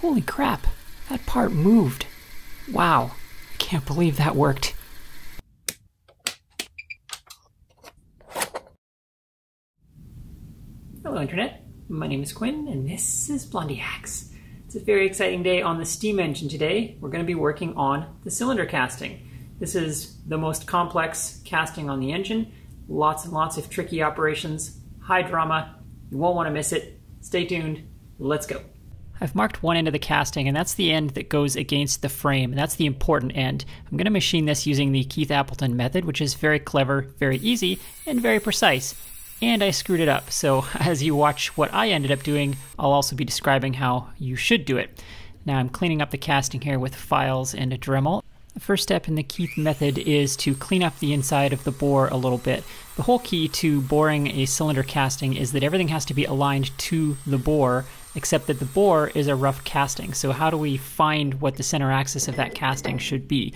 Holy crap, that part moved. Wow, I can't believe that worked. Hello, Internet. My name is Quinn, and this is Blondihacks. It's a very exciting day on the steam engine today. We're going to be working on the cylinder casting. This is the most complex casting on the engine. Lots and lots of tricky operations, high drama. You won't want to miss it. Stay tuned. Let's go. I've marked one end of the casting, and that's the end that goes against the frame, and that's the important end. I'm going to machine this using the Keith Appleton method, which is very clever, very easy, and very precise. And I screwed it up, so as you watch what I ended up doing, I'll also be describing how you should do it. Now I'm cleaning up the casting here with files and a Dremel. The first step in the Keith method is to clean up the inside of the bore a little bit. The whole key to boring a cylinder casting is that everything has to be aligned to the bore except that the bore is a rough casting. So how do we find what the center axis of that casting should be?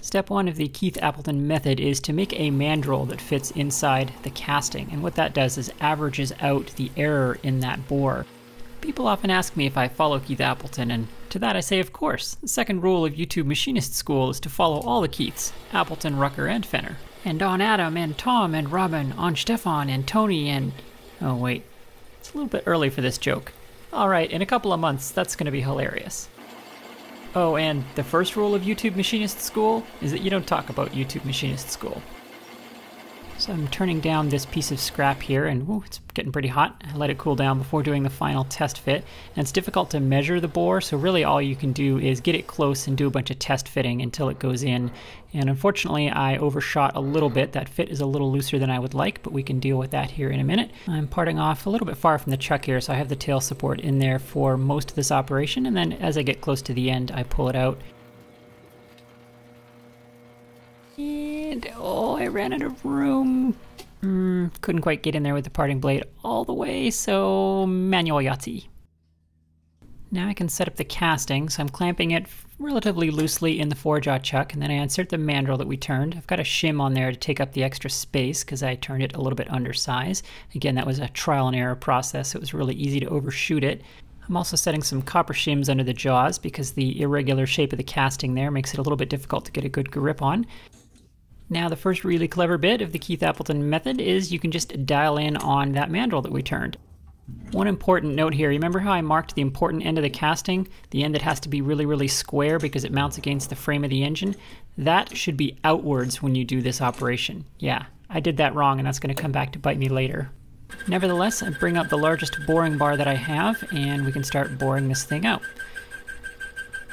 Step one of the Keith Appleton method is to make a mandrel that fits inside the casting, and what that does is averages out the error in that bore. People often ask me if I follow Keith Appleton, and to that I say, of course. The second rule of YouTube Machinist School is to follow all the Keiths Appleton, Rucker, and Fenner. And on Adam, and Tom, and Robin, on Stefan, and Tony, and. Oh, wait. It's a little bit early for this joke. Alright, in a couple of months, that's going to be hilarious. Oh, and the first rule of YouTube Machinist School is that you don't talk about YouTube Machinist School. So I'm turning down this piece of scrap here, and ooh, it's getting pretty hot. I let it cool down before doing the final test fit. And it's difficult to measure the bore, so really all you can do is get it close and do a bunch of test fitting until it goes in. And unfortunately, I overshot a little bit. That fit is a little looser than I would like, but we can deal with that here in a minute. I'm parting off a little bit far from the chuck here, so I have the tail support in there for most of this operation, and then as I get close to the end, I pull it out And oh, I ran out of room. Mm, couldn't quite get in there with the parting blade all the way, so manual Yahtzee. Now I can set up the casting, so I'm clamping it relatively loosely in the four-jaw chuck, and then I insert the mandrel that we turned. I've got a shim on there to take up the extra space because I turned it a little bit undersize. Again, that was a trial and error process, so it was really easy to overshoot it. I'm also setting some copper shims under the jaws because the irregular shape of the casting there makes it a little bit difficult to get a good grip on. Now the first really clever bit of the Keith Appleton method is you can just dial in on that mandrel that we turned. One important note here, remember how I marked the important end of the casting? The end that has to be really, really square because it mounts against the frame of the engine? That should be outwards when you do this operation. Yeah, I did that wrong and that's going to come back to bite me later. Nevertheless, I bring up the largest boring bar that I have and we can start boring this thing out.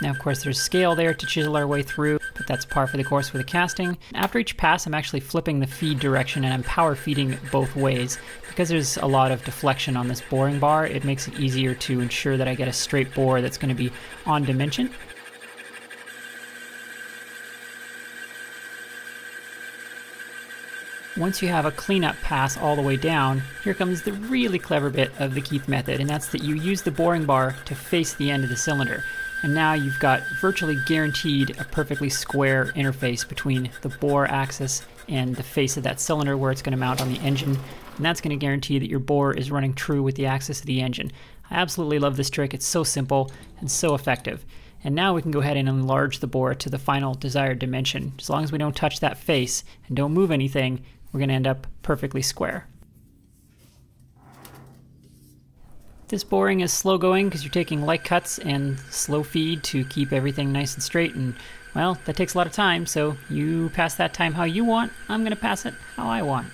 Now, of course, there's scale there to chisel our way through, but that's par for the course for the casting. After each pass, I'm actually flipping the feed direction and I'm power feeding both ways. Because there's a lot of deflection on this boring bar, it makes it easier to ensure that I get a straight bore that's going to be on dimension. Once you have a cleanup pass all the way down, here comes the really clever bit of the Keith method, and that's that you use the boring bar to face the end of the cylinder. And now you've got virtually guaranteed a perfectly square interface between the bore axis and the face of that cylinder where it's going to mount on the engine. And that's going to guarantee that your bore is running true with the axis of the engine. I absolutely love this trick. It's so simple and so effective. And now we can go ahead and enlarge the bore to the final desired dimension. As long as we don't touch that face and don't move anything, we're going to end up perfectly square. This boring is slow going because you're taking light cuts and slow feed to keep everything nice and straight and well, that takes a lot of time, so you pass that time how you want, I'm going to pass it how I want.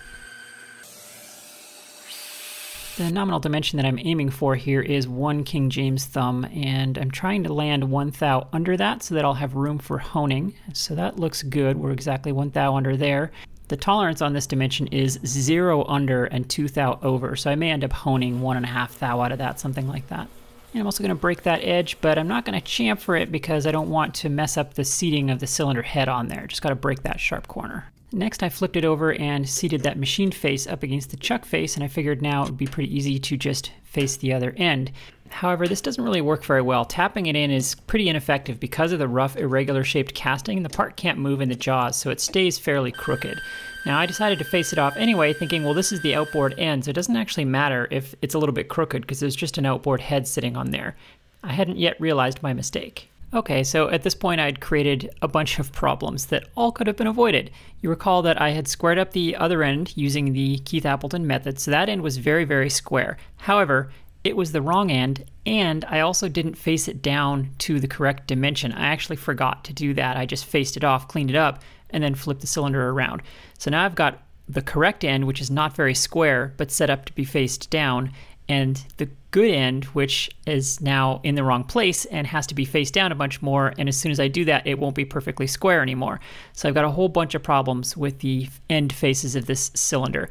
The nominal dimension that I'm aiming for here is 1 King James thumb, and I'm trying to land 1 thou under that so that I'll have room for honing. So that looks good, we're exactly 1 thou under there. The tolerance on this dimension is zero under and two thou over, so I may end up honing one and a half thou out of that, something like that. And I'm also going to break that edge, but I'm not going to chamfer it because I don't want to mess up the seating of the cylinder head on there. Just got to break that sharp corner. Next, I flipped it over and seated that machined face up against the chuck face, and I figured now it would be pretty easy to just face the other end. However, this doesn't really work very well. Tapping it in is pretty ineffective because of the rough, irregular shaped casting. The part can't move in the jaws, so it stays fairly crooked. Now, I decided to face it off anyway, thinking, well, this is the outboard end, so it doesn't actually matter if it's a little bit crooked because there's just an outboard head sitting on there. I hadn't yet realized my mistake. Okay, so at this point I'd created a bunch of problems that all could have been avoided. You recall that I had squared up the other end using the Keith Appleton method, so that end was very, very square. However, it was the wrong end, and I also didn't face it down to the correct dimension. I actually forgot to do that. I just faced it off, cleaned it up, and then flipped the cylinder around. So now I've got the correct end, which is not very square, but set up to be faced down, and the good end, which is now in the wrong place and has to be faced down a bunch more. And as soon as I do that, it won't be perfectly square anymore. So I've got a whole bunch of problems with the end faces of this cylinder.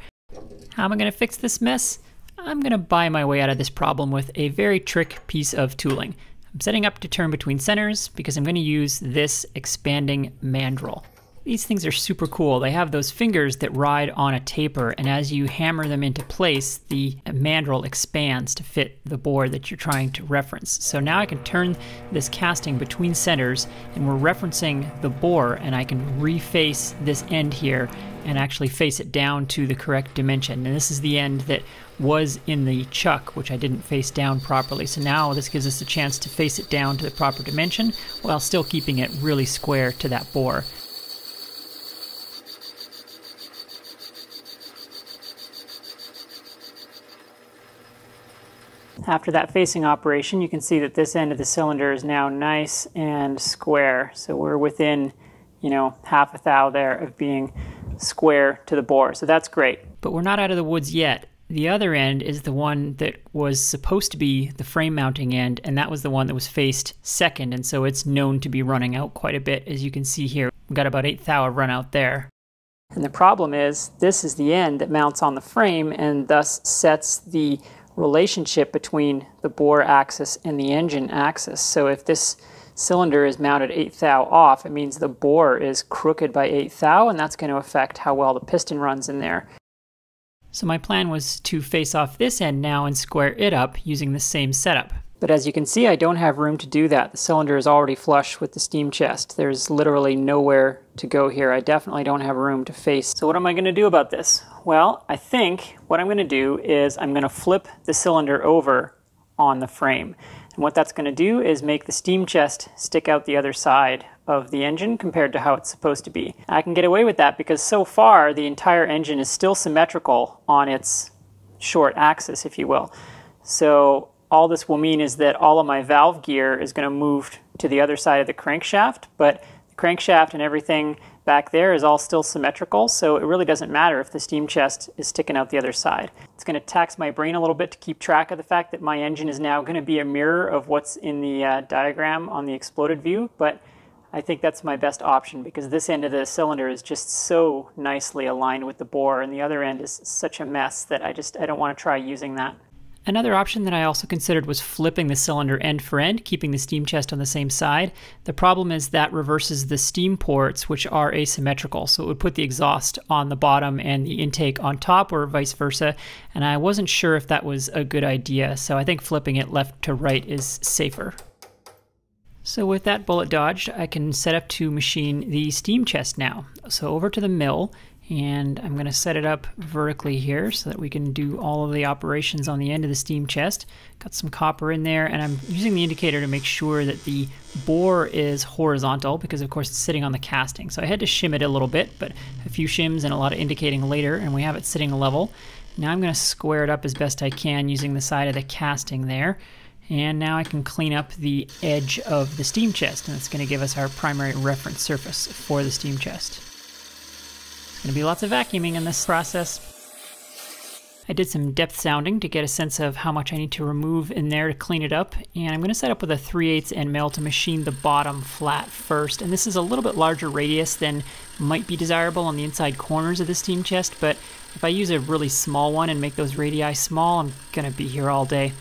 How am I going to fix this mess? I'm going to buy my way out of this problem with a very trick piece of tooling. I'm setting up to turn between centers because I'm going to use this expanding mandrel. These things are super cool. They have those fingers that ride on a taper, and as you hammer them into place, the mandrel expands to fit the bore that you're trying to reference. So now I can turn this casting between centers, and we're referencing the bore, and I can reface this end here and actually face it down to the correct dimension. And this is the end that was in the chuck, which I didn't face down properly. So now this gives us a chance to face it down to the proper dimension while still keeping it really square to that bore. After that facing operation, you can see that this end of the cylinder is now nice and square. So we're within, you know, half a thou there of being square to the bore. So that's great. But we're not out of the woods yet. The other end is the one that was supposed to be the frame mounting end, and that was the one that was faced second, and so it's known to be running out quite a bit. As you can see here, we've got about 8 thou of run out there. And the problem is, this is the end that mounts on the frame and thus sets the relationship between the bore axis and the engine axis. So if this cylinder is mounted 8 thou off, it means the bore is crooked by 8 thou, and that's going to affect how well the piston runs in there. So my plan was to face off this end now and square it up using the same setup. But as you can see, I don't have room to do that. The cylinder is already flush with the steam chest. There's literally nowhere to go here. I definitely don't have room to face. So what am I going to do about this? Well, I think what I'm going to do is I'm going to flip the cylinder over on the frame. And what that's going to do is make the steam chest stick out the other side of the engine compared to how it's supposed to be. I can get away with that because so far the entire engine is still symmetrical on its short axis, if you will. So all this will mean is that all of my valve gear is going to move to the other side of the crankshaft, but the crankshaft and everything back there is all still symmetrical, so it really doesn't matter if the steam chest is sticking out the other side. It's going to tax my brain a little bit to keep track of the fact that my engine is now going to be a mirror of what's in the uh, diagram on the exploded view, but I think that's my best option because this end of the cylinder is just so nicely aligned with the bore and the other end is such a mess that I just I don't want to try using that. Another option that I also considered was flipping the cylinder end for end, keeping the steam chest on the same side. The problem is that reverses the steam ports, which are asymmetrical. So it would put the exhaust on the bottom and the intake on top, or vice versa. And I wasn't sure if that was a good idea. So I think flipping it left to right is safer. So with that bullet dodged, I can set up to machine the steam chest now. So over to the mill, and I'm going to set it up vertically here so that we can do all of the operations on the end of the steam chest. Got some copper in there and I'm using the indicator to make sure that the bore is horizontal because of course it's sitting on the casting. So I had to shim it a little bit, but a few shims and a lot of indicating later and we have it sitting level. Now I'm going to square it up as best I can using the side of the casting there. And now I can clean up the edge of the steam chest and it's going to give us our primary reference surface for the steam chest. Going to be lots of vacuuming in this process. I did some depth sounding to get a sense of how much I need to remove in there to clean it up. And I'm going to set up with a 3 8 end mill to machine the bottom flat first. And this is a little bit larger radius than might be desirable on the inside corners of the steam chest. But if I use a really small one and make those radii small, I'm going to be here all day.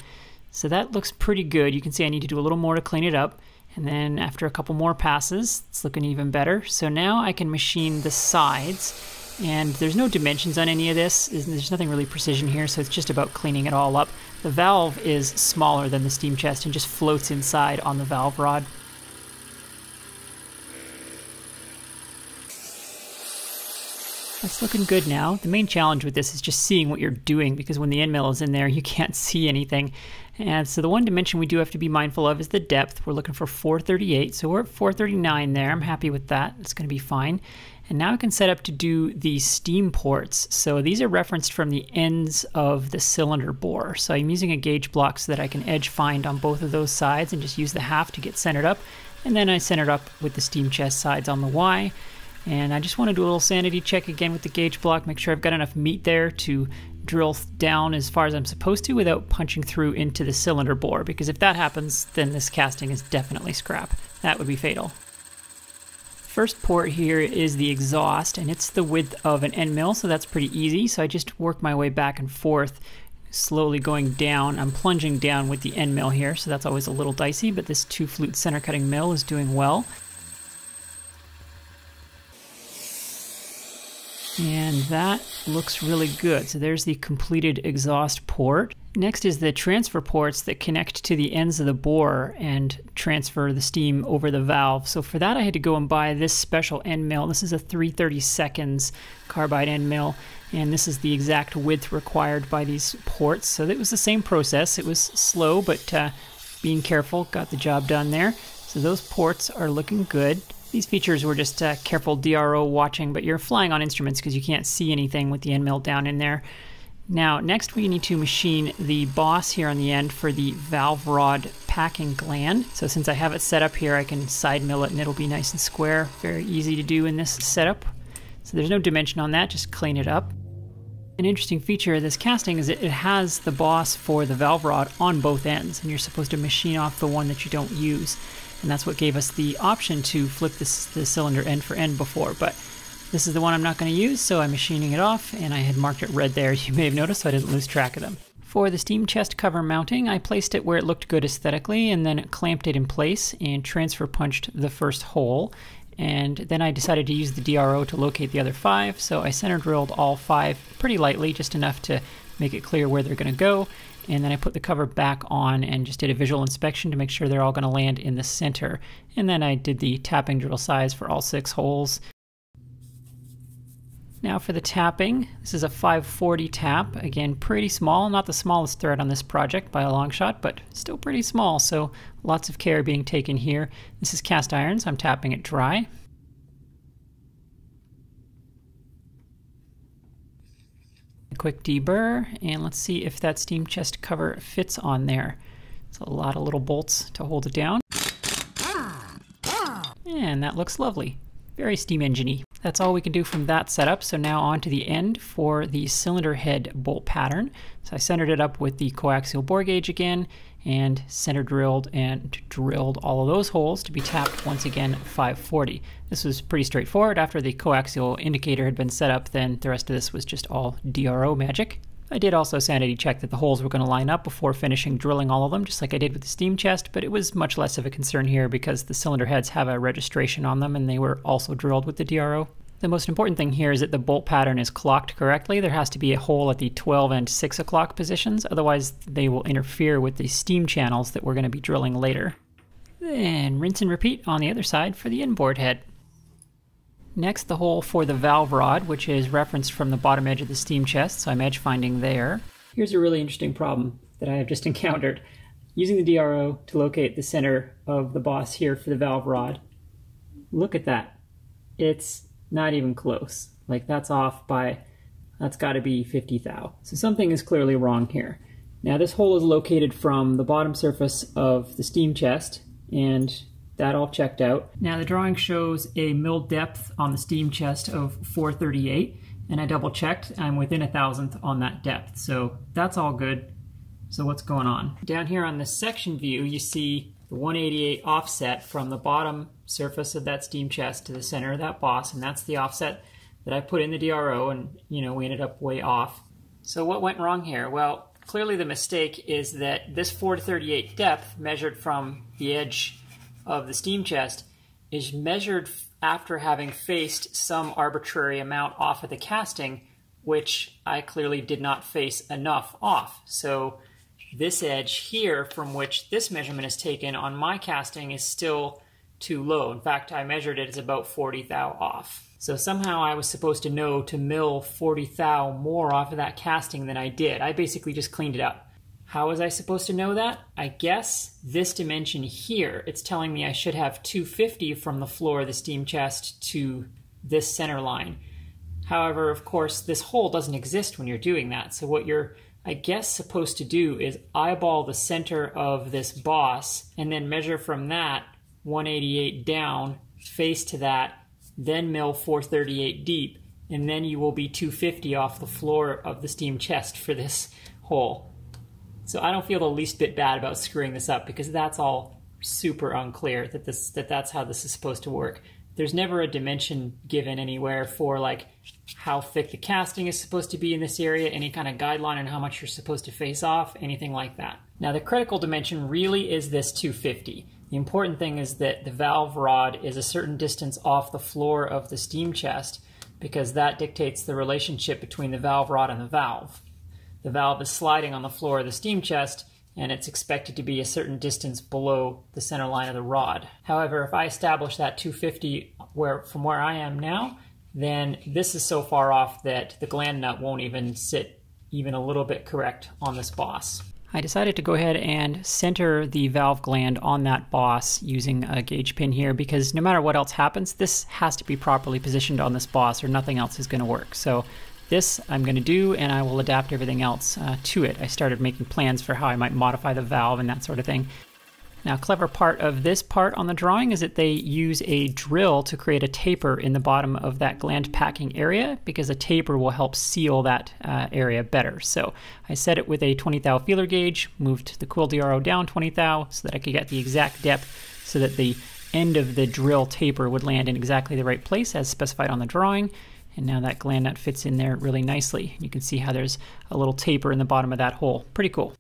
So that looks pretty good. You can see I need to do a little more to clean it up. And then after a couple more passes, it's looking even better. So now I can machine the sides. And there's no dimensions on any of this. There's nothing really precision here, so it's just about cleaning it all up. The valve is smaller than the steam chest and just floats inside on the valve rod. That's looking good now. The main challenge with this is just seeing what you're doing because when the end mill is in there, you can't see anything. And so the one dimension we do have to be mindful of is the depth. We're looking for 438, so we're at 439 there. I'm happy with that. It's going to be fine. And now I can set up to do the steam ports. So these are referenced from the ends of the cylinder bore. So I'm using a gauge block so that I can edge find on both of those sides and just use the half to get centered up. And then I centered up with the steam chest sides on the Y. And I just want to do a little sanity check again with the gauge block, make sure I've got enough meat there to drill down as far as I'm supposed to without punching through into the cylinder bore, because if that happens, then this casting is definitely scrap. That would be fatal. First port here is the exhaust, and it's the width of an end mill, so that's pretty easy. So I just work my way back and forth, slowly going down. I'm plunging down with the end mill here, so that's always a little dicey, but this two flute center cutting mill is doing well. And that looks really good. So there's the completed exhaust port. Next is the transfer ports that connect to the ends of the bore and transfer the steam over the valve. So for that I had to go and buy this special end mill. This is a 330 seconds carbide end mill and this is the exact width required by these ports. So it was the same process. It was slow but uh, being careful got the job done there. So those ports are looking good. These features were just uh, careful DRO watching, but you're flying on instruments because you can't see anything with the end mill down in there. Now, next we need to machine the boss here on the end for the valve rod packing gland. So since I have it set up here, I can side mill it and it'll be nice and square. Very easy to do in this setup. So there's no dimension on that, just clean it up. An interesting feature of this casting is it has the boss for the valve rod on both ends, and you're supposed to machine off the one that you don't use and that's what gave us the option to flip this the cylinder end for end before. But this is the one I'm not going to use so I'm machining it off and I had marked it red there you may have noticed so I didn't lose track of them. For the steam chest cover mounting I placed it where it looked good aesthetically and then clamped it in place and transfer punched the first hole. And then I decided to use the DRO to locate the other five so I center drilled all five pretty lightly just enough to make it clear where they're going to go and then I put the cover back on and just did a visual inspection to make sure they're all going to land in the center. And then I did the tapping drill size for all six holes. Now for the tapping, this is a 540 tap. Again, pretty small, not the smallest thread on this project by a long shot, but still pretty small, so lots of care being taken here. This is cast irons, I'm tapping it dry. Quick deburr and let's see if that steam chest cover fits on there. It's a lot of little bolts to hold it down. And that looks lovely. Very steam engine That's all we can do from that setup. So now on to the end for the cylinder head bolt pattern. So I centered it up with the coaxial bore gauge again and center drilled and drilled all of those holes to be tapped once again 540. This was pretty straightforward. After the coaxial indicator had been set up, then the rest of this was just all DRO magic. I did also sanity check that the holes were going to line up before finishing drilling all of them, just like I did with the steam chest, but it was much less of a concern here because the cylinder heads have a registration on them and they were also drilled with the DRO. The most important thing here is that the bolt pattern is clocked correctly. There has to be a hole at the 12 and 6 o'clock positions, otherwise they will interfere with the steam channels that we're going to be drilling later. Then rinse and repeat on the other side for the inboard head. Next, the hole for the valve rod, which is referenced from the bottom edge of the steam chest, so I'm edge finding there. Here's a really interesting problem that I have just encountered. Using the DRO to locate the center of the boss here for the valve rod, look at that. It's not even close. Like that's off by, that's got to be 50 thou. So something is clearly wrong here. Now this hole is located from the bottom surface of the steam chest and that all checked out. Now the drawing shows a mill depth on the steam chest of 438 and I double checked I'm within a thousandth on that depth so that's all good. So what's going on? Down here on the section view you see the 188 offset from the bottom surface of that steam chest to the center of that boss, and that's the offset that I put in the DRO, and you know we ended up way off. So what went wrong here? Well, clearly the mistake is that this 438 depth measured from the edge of the steam chest is measured after having faced some arbitrary amount off of the casting, which I clearly did not face enough off. So this edge here from which this measurement is taken on my casting is still too low. In fact, I measured it as about 40 thou off. So somehow I was supposed to know to mill 40 thou more off of that casting than I did. I basically just cleaned it up. How was I supposed to know that? I guess this dimension here, it's telling me I should have 250 from the floor of the steam chest to this center line. However, of course, this hole doesn't exist when you're doing that. So what you're, I guess, supposed to do is eyeball the center of this boss and then measure from that 188 down, face to that, then mill 438 deep, and then you will be 250 off the floor of the steam chest for this hole. So I don't feel the least bit bad about screwing this up because that's all super unclear that this that that's how this is supposed to work. There's never a dimension given anywhere for like how thick the casting is supposed to be in this area, any kind of guideline on how much you're supposed to face off, anything like that. Now the critical dimension really is this 250. The important thing is that the valve rod is a certain distance off the floor of the steam chest because that dictates the relationship between the valve rod and the valve. The valve is sliding on the floor of the steam chest and it's expected to be a certain distance below the center line of the rod. However, if I establish that 250 where from where I am now, then this is so far off that the gland nut won't even sit even a little bit correct on this boss. I decided to go ahead and center the valve gland on that boss using a gauge pin here because no matter what else happens, this has to be properly positioned on this boss or nothing else is going to work. So this I'm going to do, and I will adapt everything else uh, to it. I started making plans for how I might modify the valve and that sort of thing. Now, clever part of this part on the drawing is that they use a drill to create a taper in the bottom of that gland packing area because a taper will help seal that uh, area better. So I set it with a 20 thou feeler gauge, moved the cool DRO down 20 thou so that I could get the exact depth so that the end of the drill taper would land in exactly the right place as specified on the drawing. And now that gland nut fits in there really nicely. You can see how there's a little taper in the bottom of that hole. Pretty cool.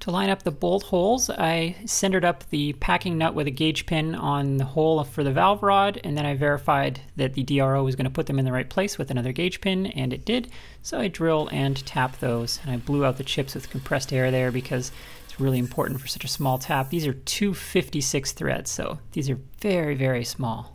To line up the bolt holes, I centered up the packing nut with a gauge pin on the hole for the valve rod, and then I verified that the DRO was going to put them in the right place with another gauge pin, and it did. So I drill and tap those, and I blew out the chips with compressed air there because it's really important for such a small tap. These are 256 threads, so these are very, very small.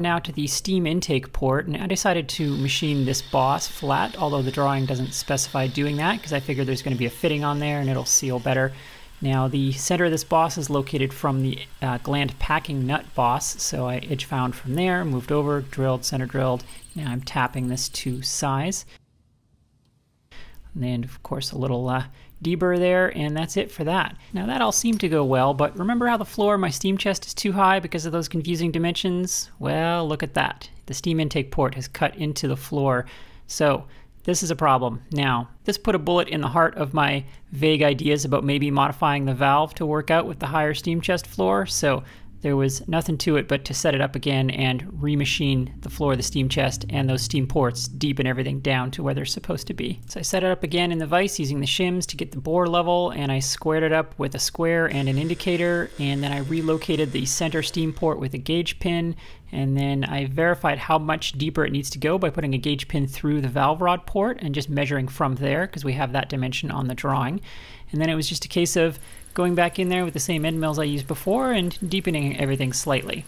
Now to the steam intake port, and I decided to machine this boss flat, although the drawing doesn't specify doing that because I figured there's going to be a fitting on there and it'll seal better. Now the center of this boss is located from the uh, gland packing nut boss, so I edge found from there, moved over, drilled, center drilled. Now I'm tapping this to size. And then of course a little uh, deburr there, and that's it for that. Now that all seemed to go well, but remember how the floor of my steam chest is too high because of those confusing dimensions? Well, look at that. The steam intake port has cut into the floor. So this is a problem. Now, this put a bullet in the heart of my vague ideas about maybe modifying the valve to work out with the higher steam chest floor. So there was nothing to it but to set it up again and remachine the floor of the steam chest and those steam ports, deepen everything down to where they're supposed to be. So I set it up again in the vise using the shims to get the bore level, and I squared it up with a square and an indicator, and then I relocated the center steam port with a gauge pin, and then I verified how much deeper it needs to go by putting a gauge pin through the valve rod port and just measuring from there because we have that dimension on the drawing. And then it was just a case of going back in there with the same end mills I used before and deepening everything slightly.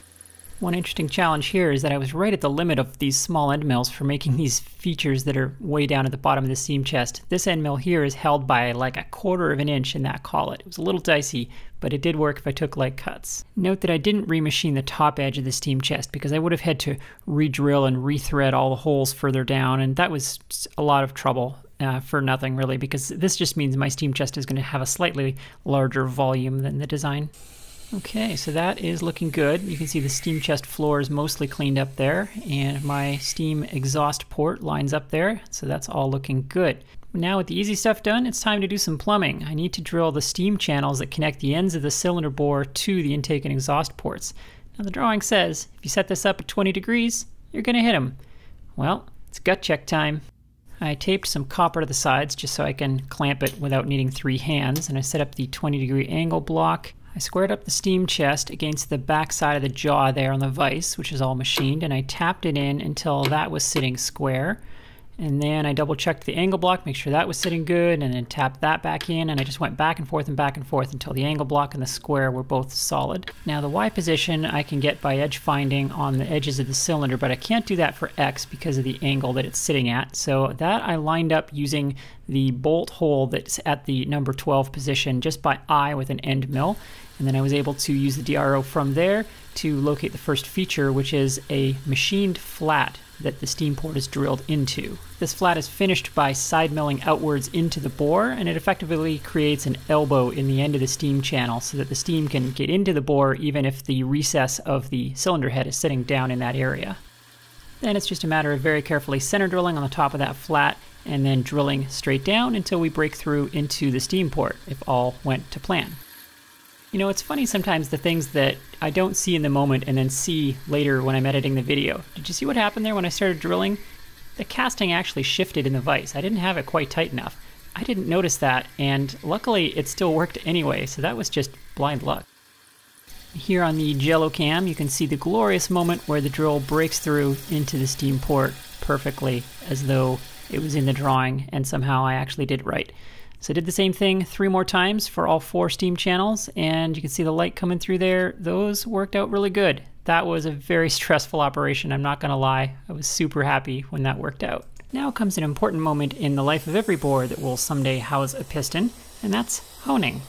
One interesting challenge here is that I was right at the limit of these small end mills for making these features that are way down at the bottom of the steam chest. This end mill here is held by like a quarter of an inch in that collet. It was a little dicey, but it did work if I took light cuts. Note that I didn't remachine the top edge of the steam chest because I would have had to re-drill and re-thread all the holes further down, and that was a lot of trouble uh, for nothing really because this just means my steam chest is going to have a slightly larger volume than the design. Okay, so that is looking good. You can see the steam chest floor is mostly cleaned up there and my steam exhaust port lines up there, so that's all looking good. Now with the easy stuff done, it's time to do some plumbing. I need to drill the steam channels that connect the ends of the cylinder bore to the intake and exhaust ports. Now the drawing says if you set this up at 20 degrees, you're going to hit them. Well, it's gut check time. I taped some copper to the sides just so I can clamp it without needing three hands, and I set up the 20 degree angle block. I squared up the steam chest against the back side of the jaw there on the vise, which is all machined, and I tapped it in until that was sitting square. And then I double checked the angle block, make sure that was sitting good, and then tapped that back in, and I just went back and forth and back and forth until the angle block and the square were both solid. Now the Y position I can get by edge finding on the edges of the cylinder, but I can't do that for X because of the angle that it's sitting at. So that I lined up using the bolt hole that's at the number 12 position just by eye with an end mill. And then I was able to use the DRO from there to locate the first feature, which is a machined flat that the steam port is drilled into. This flat is finished by side milling outwards into the bore, and it effectively creates an elbow in the end of the steam channel so that the steam can get into the bore even if the recess of the cylinder head is sitting down in that area. Then it's just a matter of very carefully center drilling on the top of that flat and then drilling straight down until we break through into the steam port if all went to plan. You know, it's funny sometimes the things that I don't see in the moment and then see later when I'm editing the video. Did you see what happened there when I started drilling? The casting actually shifted in the vise. I didn't have it quite tight enough. I didn't notice that, and luckily it still worked anyway, so that was just blind luck. Here on the Jello cam, you can see the glorious moment where the drill breaks through into the steam port perfectly, as though it was in the drawing and somehow I actually did it right. So I did the same thing three more times for all four steam channels, and you can see the light coming through there. Those worked out really good. That was a very stressful operation, I'm not gonna lie. I was super happy when that worked out. Now comes an important moment in the life of every bore that will someday house a piston, and that's honing.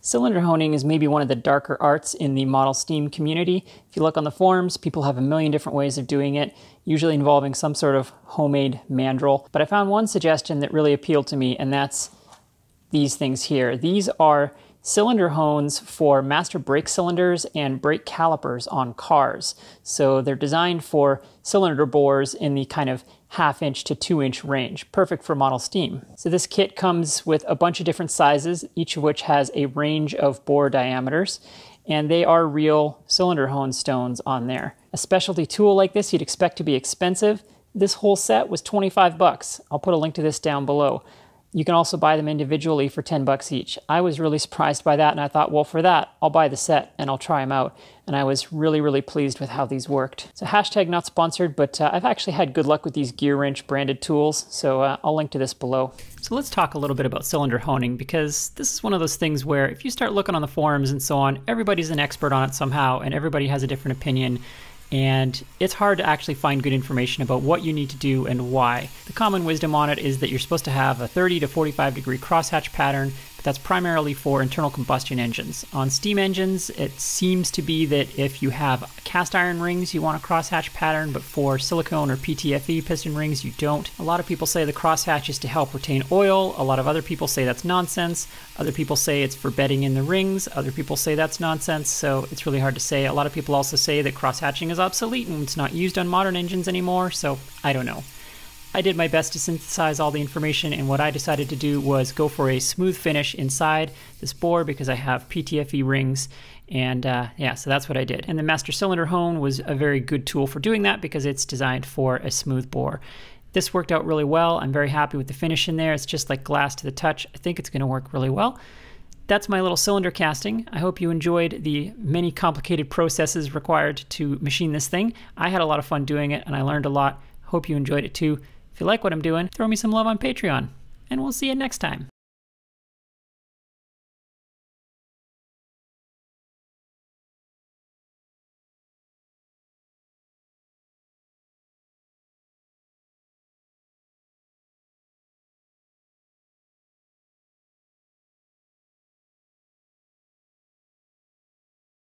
Cylinder honing is maybe one of the darker arts in the model steam community. If you look on the forums, people have a million different ways of doing it, usually involving some sort of homemade mandrel. But I found one suggestion that really appealed to me, and that's these things here. These are cylinder hones for master brake cylinders and brake calipers on cars. So they're designed for cylinder bores in the kind of half inch to two inch range, perfect for model steam. So this kit comes with a bunch of different sizes, each of which has a range of bore diameters, and they are real cylinder hone stones on there. A specialty tool like this you'd expect to be expensive. This whole set was 25 bucks. I'll put a link to this down below. You can also buy them individually for 10 bucks each. I was really surprised by that and I thought, well, for that, I'll buy the set and I'll try them out. And I was really, really pleased with how these worked. So hashtag not sponsored, but uh, I've actually had good luck with these GearWrench branded tools. So uh, I'll link to this below. So let's talk a little bit about cylinder honing because this is one of those things where if you start looking on the forums and so on, everybody's an expert on it somehow and everybody has a different opinion and it's hard to actually find good information about what you need to do and why. The common wisdom on it is that you're supposed to have a 30 to 45 degree crosshatch pattern that's primarily for internal combustion engines. On steam engines, it seems to be that if you have cast iron rings, you want a crosshatch pattern, but for silicone or PTFE piston rings, you don't. A lot of people say the crosshatch is to help retain oil. A lot of other people say that's nonsense. Other people say it's for bedding in the rings. Other people say that's nonsense, so it's really hard to say. A lot of people also say that crosshatching is obsolete and it's not used on modern engines anymore, so I don't know. I did my best to synthesize all the information, and what I decided to do was go for a smooth finish inside this bore because I have PTFE rings. And uh, yeah, so that's what I did. And the Master Cylinder Hone was a very good tool for doing that because it's designed for a smooth bore. This worked out really well. I'm very happy with the finish in there. It's just like glass to the touch. I think it's going to work really well. That's my little cylinder casting. I hope you enjoyed the many complicated processes required to machine this thing. I had a lot of fun doing it and I learned a lot. Hope you enjoyed it too. If you like what I'm doing, throw me some love on Patreon, and we'll see you next time.